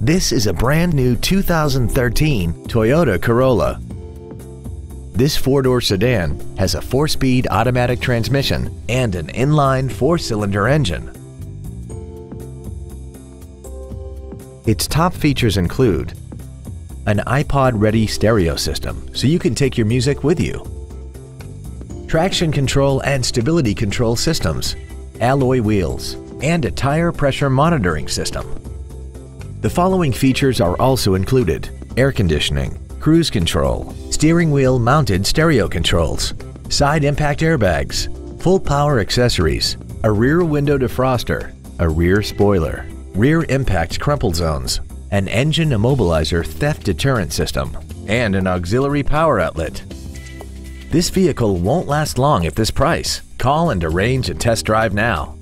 This is a brand new 2013 Toyota Corolla. This four-door sedan has a four-speed automatic transmission and an inline four-cylinder engine. Its top features include an iPod-ready stereo system so you can take your music with you, traction control and stability control systems, alloy wheels, and a tire pressure monitoring system. The following features are also included air conditioning, cruise control, steering wheel mounted stereo controls, side impact airbags, full power accessories, a rear window defroster, a rear spoiler, rear impact crumple zones, an engine immobilizer theft deterrent system, and an auxiliary power outlet. This vehicle won't last long at this price. Call and arrange a test drive now.